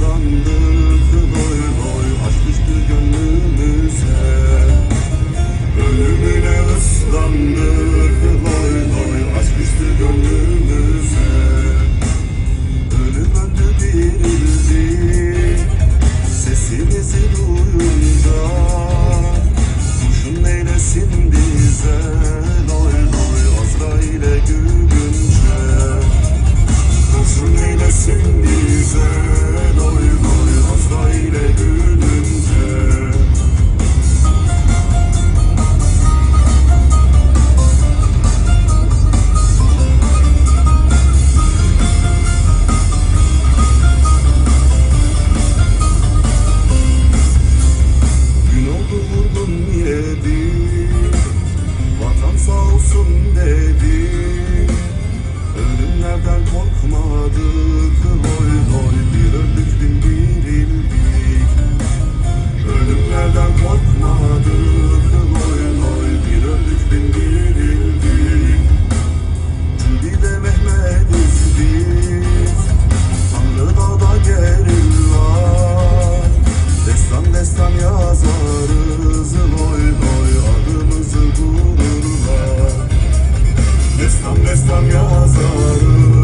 Yaşlandı doy doy Aşk düştü gönlümüze. Ölümüne ıslandı doy doy Aşk gönlümüze. Ölüm öldü dirildi Sesimizin uyunca Kurşun neylesin bize Doy doy Azrail'e gülünce. Kurşun neylesin bize. Kimlerden korkmadık Oy oy bir öldük bin dirildik Destan yazarım